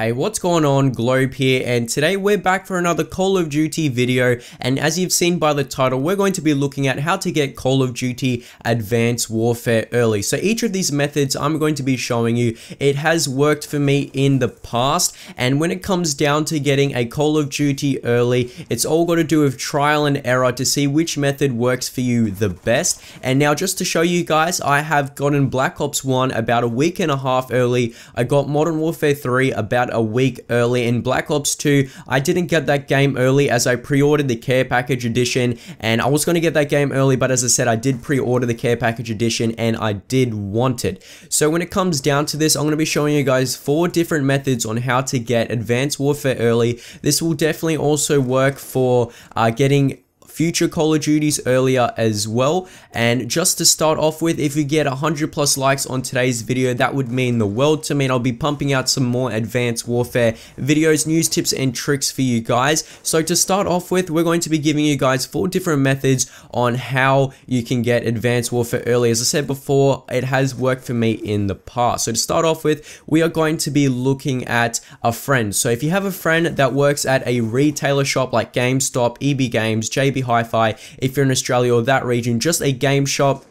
Hey, what's going on? Globe here, and today we're back for another Call of Duty video, and as you've seen by the title, we're going to be looking at how to get Call of Duty Advanced Warfare early. So each of these methods I'm going to be showing you, it has worked for me in the past, and when it comes down to getting a Call of Duty early, it's all got to do with trial and error to see which method works for you the best. And now just to show you guys, I have gotten Black Ops 1 about a week and a half early, I got Modern Warfare 3 about a week early. In Black Ops 2, I didn't get that game early as I pre-ordered the Care Package Edition and I was going to get that game early, but as I said, I did pre-order the Care Package Edition and I did want it. So when it comes down to this, I'm going to be showing you guys four different methods on how to get Advanced Warfare early. This will definitely also work for uh, getting future Call of Duties earlier as well. And just to start off with, if you get 100 plus likes on today's video, that would mean the world to me. And I'll be pumping out some more Advanced Warfare videos, news, tips, and tricks for you guys. So to start off with, we're going to be giving you guys four different methods on how you can get Advanced Warfare early. As I said before, it has worked for me in the past. So to start off with, we are going to be looking at a friend. So if you have a friend that works at a retailer shop like GameStop, EB Games, JB Hi-Fi, if you're in Australia or that region, just a game shop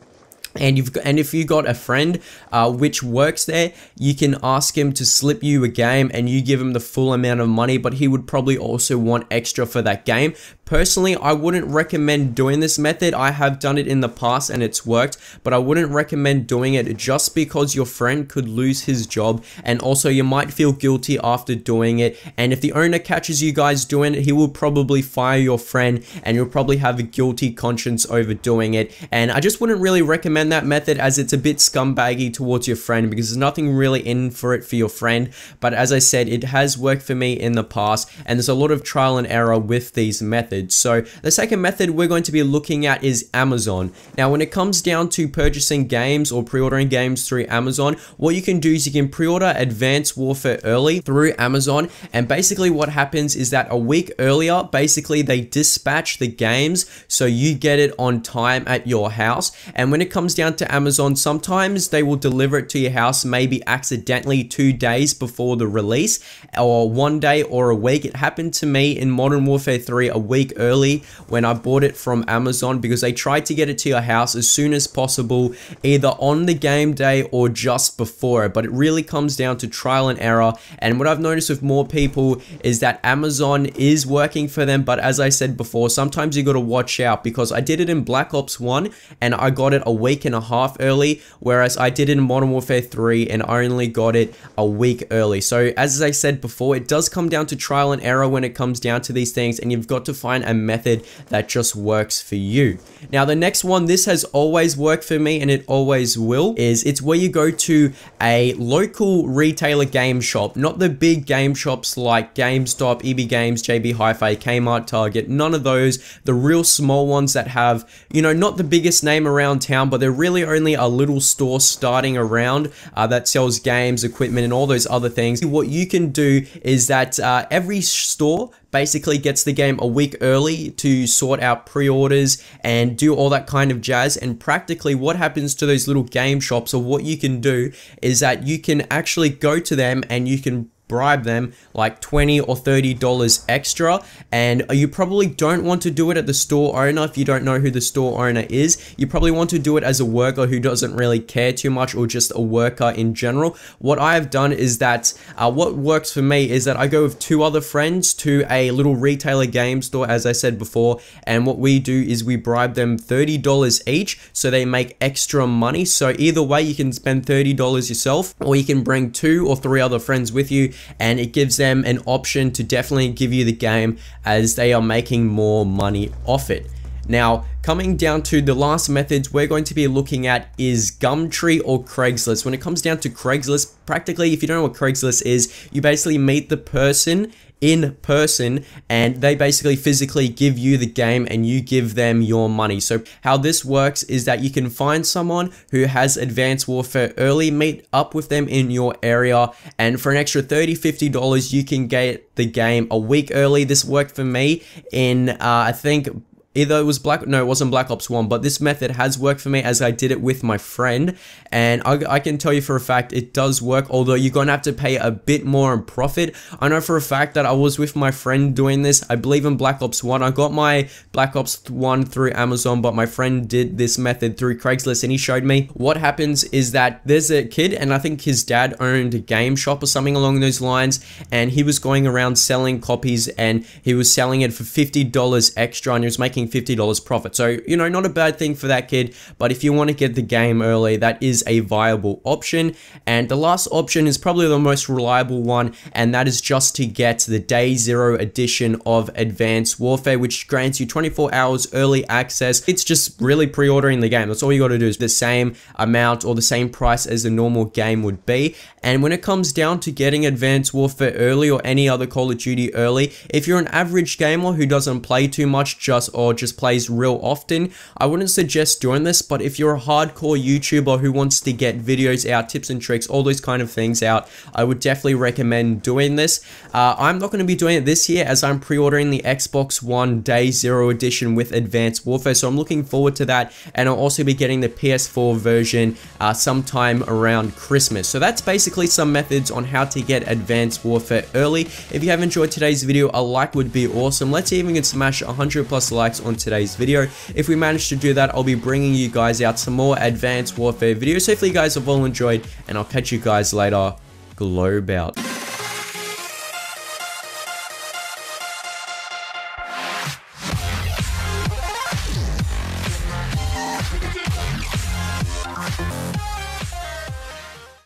and you've got, and if you got a friend uh, which works there, you can ask him to slip you a game and you give him the full amount of money, but he would probably also want extra for that game. Personally, I wouldn't recommend doing this method. I have done it in the past and it's worked, but I wouldn't recommend doing it just because your friend could lose his job and also you might feel guilty after doing it. And if the owner catches you guys doing it, he will probably fire your friend and you'll probably have a guilty conscience over doing it. And I just wouldn't really recommend that method as it's a bit scumbaggy towards your friend because there's nothing really in for it for your friend. But as I said, it has worked for me in the past and there's a lot of trial and error with these methods. So the second method we're going to be looking at is Amazon. Now when it comes down to purchasing games or pre-ordering games through Amazon, what you can do is you can pre-order Advanced Warfare early through Amazon and basically what happens is that a week earlier, basically they dispatch the games so you get it on time at your house and when it comes down to Amazon, sometimes they will deliver it to your house maybe accidentally two days before the release or one day or a week. It happened to me in Modern Warfare 3 a week week early when I bought it from Amazon because they tried to get it to your house as soon as possible, either on the game day or just before it. But it really comes down to trial and error. And what I've noticed with more people is that Amazon is working for them. But as I said before, sometimes you got to watch out because I did it in Black Ops 1 and I got it a week and a half early, whereas I did it in Modern Warfare 3 and I only got it a week early. So as I said before, it does come down to trial and error when it comes down to these things and you've got to find find a method that just works for you. Now, the next one, this has always worked for me and it always will, is it's where you go to a local retailer game shop, not the big game shops like GameStop, EB Games, JB Hi-Fi, Kmart, Target, none of those, the real small ones that have, you know, not the biggest name around town, but they're really only a little store starting around uh, that sells games, equipment, and all those other things. What you can do is that uh, every store basically gets the game a week early to sort out pre-orders and do all that kind of jazz. And practically what happens to those little game shops or what you can do is that you can actually go to them and you can bribe them like 20 or 30 dollars extra. And you probably don't want to do it at the store owner. If you don't know who the store owner is you probably want to do it as a worker who doesn't really care too much or just a worker in general. What I have done is that uh, what works for me is that I go with two other friends to a little retailer game store as I said before. And what we do is we bribe them $30 each so they make extra money. So either way you can spend $30 yourself or you can bring two or three other friends with you and it gives them an option to definitely give you the game as they are making more money off it. Now, coming down to the last methods we're going to be looking at is Gumtree or Craigslist. When it comes down to Craigslist, practically, if you don't know what Craigslist is, you basically meet the person in person and they basically physically give you the game and you give them your money. So how this works is that you can find someone who has advanced warfare early, meet up with them in your area and for an extra 30 $50 you can get the game a week early. This worked for me in uh, I think either it was Black, no, it wasn't Black Ops 1, but this method has worked for me as I did it with my friend. And I, I can tell you for a fact it does work, although you're going to have to pay a bit more in profit. I know for a fact that I was with my friend doing this. I believe in Black Ops 1. I got my Black Ops 1 through Amazon, but my friend did this method through Craigslist and he showed me. What happens is that there's a kid and I think his dad owned a game shop or something along those lines and he was going around selling copies and he was selling it for $50 extra and he was making $50 profit. So, you know, not a bad thing for that kid, but if you want to get the game early, that is a viable option. And the last option is probably the most reliable one, and that is just to get the day zero edition of Advanced Warfare, which grants you 24 hours early access. It's just really pre-ordering the game. That's all you got to do is the same amount or the same price as the normal game would be. And when it comes down to getting Advanced Warfare early or any other Call of Duty early, if you're an average gamer who doesn't play too much just or just plays real often, I wouldn't suggest doing this, but if you're a hardcore YouTuber who wants to get videos out, tips and tricks, all those kind of things out, I would definitely recommend doing this. Uh, I'm not going to be doing it this year as I'm pre-ordering the Xbox One Day Zero Edition with Advanced Warfare, so I'm looking forward to that, and I'll also be getting the PS4 version uh, sometime around Christmas. So that's basically some methods on how to get Advanced Warfare early. If you have enjoyed today's video, a like would be awesome. Let's see if we can smash 100 plus likes on today's video. If we manage to do that, I'll be bringing you guys out some more Advanced Warfare videos. Hopefully you guys have all enjoyed, and I'll catch you guys later. Globe out.